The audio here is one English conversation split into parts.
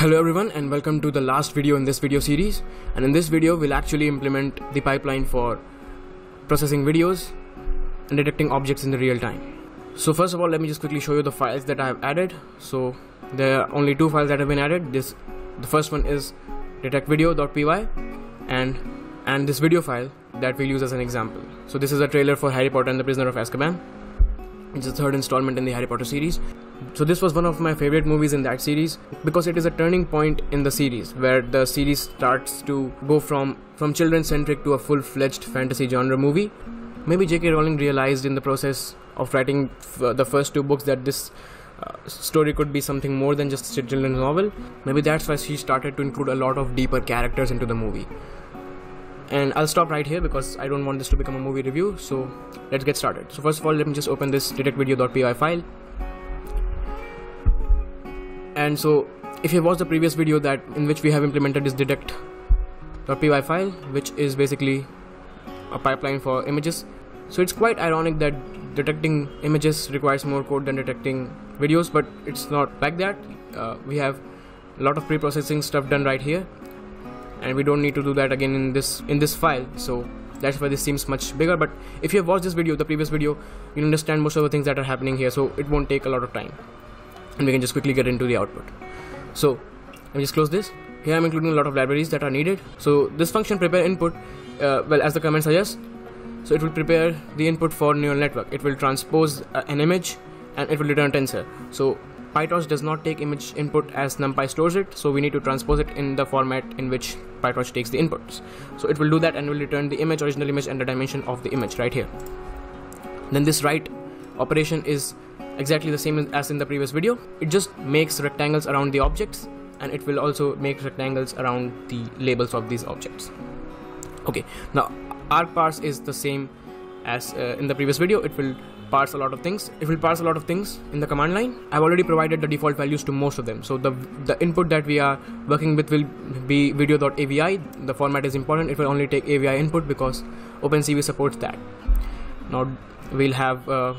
Hello everyone and welcome to the last video in this video series and in this video we'll actually implement the pipeline for processing videos and detecting objects in the real time. So first of all let me just quickly show you the files that I have added. So there are only two files that have been added. This the first one is detectvideo.py and and this video file that we'll use as an example. So this is a trailer for Harry Potter and the Prisoner of Azkaban. It's the third installment in the Harry Potter series. So this was one of my favorite movies in that series because it is a turning point in the series where the series starts to go from from children centric to a full-fledged fantasy genre movie. Maybe J.K. Rowling realized in the process of writing f- the first two books that this uh, story could be something more than just a children's novel. Maybe that's why she started to include a lot of deeper characters into the movie. And I'll stop right here because I don't want this to become a movie review. So let's get started. So first of all, let me just open this detectvideo.py file. And so if you watched the previous video that in which we have implemented this detect.py file, which is basically a pipeline for images. So it's quite ironic that detecting images requires more code than detecting videos, but it's not like that. Uh, we have a lot of pre-processing stuff done right here, and we don't need to do that again in this in this file. So that's why this seems much bigger. But if you have watched this video, the previous video, you understand most of the things that are happening here. So it won't take a lot of time, and we can just quickly get into the output. So let me just close this. Here I'm including a lot of libraries that are needed. So this function prepare input, uh, well as the command suggests, so it will prepare the input for neural network. It will transpose uh, an image and it will return tensor. So PyTorch does not take image input as NumPy stores it, so we need to transpose it in the format in which PyTorch takes the inputs. So it will do that and will return the image, original image, and the dimension of the image right here. Then this write operation is exactly the same as in the previous video. It just makes rectangles around the objects and it will also make rectangles around the labels of these objects. Okay, now argparse is the same as uh, in the previous video. It will parse a lot of things. It will parse a lot of things in the command line. I've already provided the default values to most of them. So the the input that we are working with will be video.avi. The format is important. It will only take AVI input because OpenCV supports that. Now we'll have uh,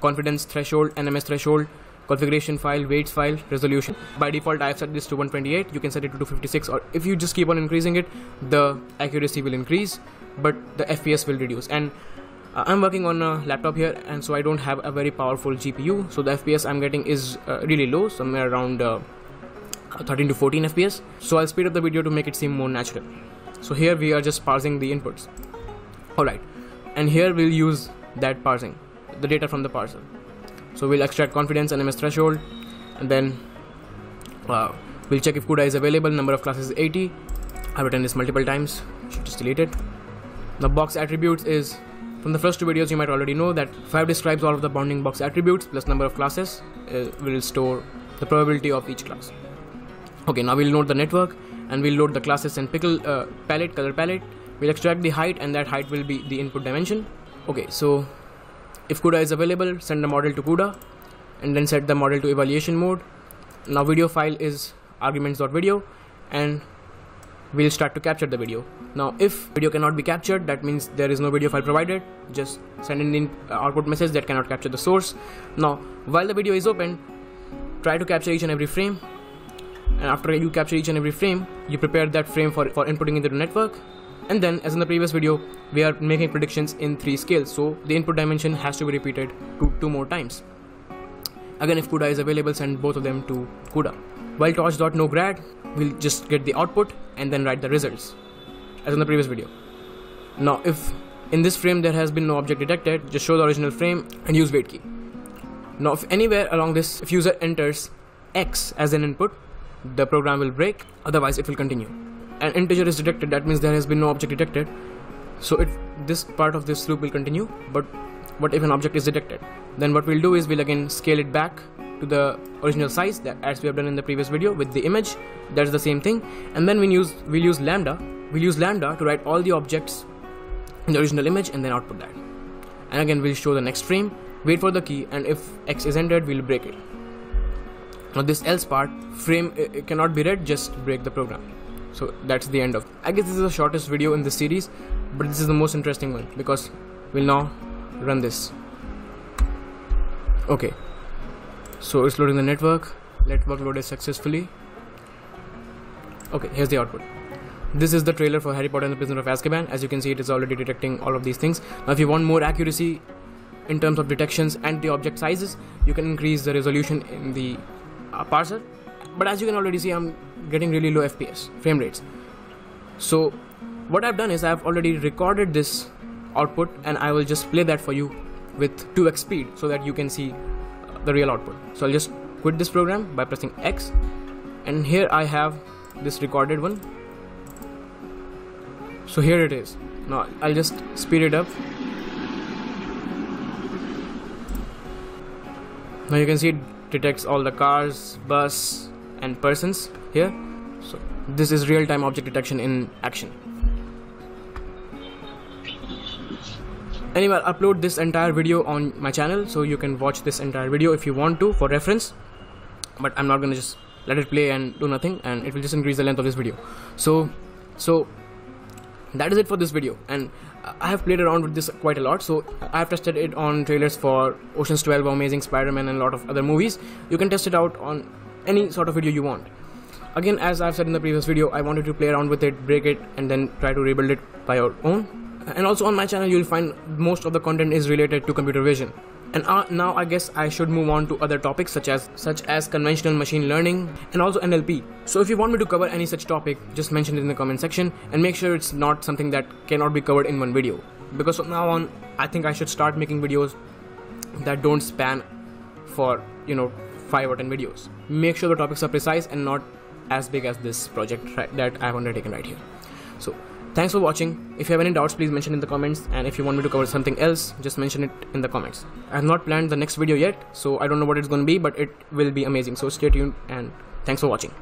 confidence threshold, NMS threshold, configuration file, weights file, resolution. By default, I have set this to 128. You can set it to 256, or if you just keep on increasing it, the accuracy will increase, but the FPS will reduce. And I'm working on a laptop here, and so I don't have a very powerful GPU. So the FPS I'm getting is uh, really low, somewhere around uh, 13 to 14 FPS. So I'll speed up the video to make it seem more natural. So here we are just parsing the inputs. Alright, and here we'll use that parsing, the data from the parser. So we'll extract confidence and MS threshold, and then uh, we'll check if CUDA is available. Number of classes is 80. I've written this multiple times. Should just delete it. The box attributes is from the first two videos you might already know that 5 describes all of the bounding box attributes plus number of classes uh, will store the probability of each class. Okay, now we'll load the network and we'll load the classes and pickle uh, palette, color palette. We'll extract the height and that height will be the input dimension. Okay, so if CUDA is available, send the model to CUDA and then set the model to evaluation mode. Now video file is arguments.video and we'll start to capture the video. Now if video cannot be captured, that means there is no video file provided. Just send in the uh, output message that cannot capture the source. Now while the video is open, try to capture each and every frame. And after you capture each and every frame, you prepare that frame for, for inputting into the network. And then as in the previous video, we are making predictions in three scales. So the input dimension has to be repeated two, two more times. Again, if CUDA is available, send both of them to CUDA. While torch.nograd, we'll just get the output and then write the results as in the previous video. Now if in this frame there has been no object detected, just show the original frame and use wait key. Now if anywhere along this, if user enters x as an input, the program will break, otherwise it will continue. An integer is detected, that means there has been no object detected. So it this part of this loop will continue, but what if an object is detected? Then what we'll do is we'll again scale it back to the original size that as we have done in the previous video with the image that's the same thing. And then we use we'll use lambda we'll use lambda to write all the objects in the original image and then output that. And again we'll show the next frame wait for the key and if x is entered we'll break it. Now this else part frame cannot be read just break the program. So that's the end of i guess this is the shortest video in this series but this is the most interesting one because we'll now run this. Okay so it's loading the network network loaded successfully okay here's the output this is the trailer for Harry Potter and the Prisoner of Azkaban. As you can see, it is already detecting all of these things. Now, if you want more accuracy in terms of detections and the object sizes, you can increase the resolution in the uh, parser. But as you can already see, I'm getting really low FPS frame rates. So, what I've done is I've already recorded this output and I will just play that for you with 2x speed so that you can see the real output. So, I'll just quit this program by pressing X, and here I have this recorded one. So here it is. Now I'll just speed it up. Now you can see it detects all the cars bus and persons here. So this is real-time object detection in action anyway I'll upload this entire video on my channel so you can watch this entire video if you want to for reference. But I'm not gonna just let it play and do nothing and it will just increase the length of this video. So so that is it for this video. And I have played around with this quite a lot so I have tested it on trailers for Ocean's 12 Amazing Spider-Man and a lot of other movies. You can test it out on any sort of video you want. Again as I've said in the previous video I wanted to play around with it break it and then try to rebuild it by your own and also on my channel you'll find most of the content is related to computer vision and uh, now I guess I should move on to other topics such as such as conventional machine learning and also NLP. So if you want me to cover any such topic, just mention it in the comment section and make sure it's not something that cannot be covered in one video. Because from now on, I think I should start making videos that don't span for you know five or ten videos. Make sure the topics are precise and not as big as this project that I've undertaken right here. So Thanks for watching. If you have any doubts, please mention in the comments. And if you want me to cover something else, just mention it in the comments. I have not planned the next video yet, so I don't know what it's going to be, but it will be amazing. So stay tuned and thanks for watching.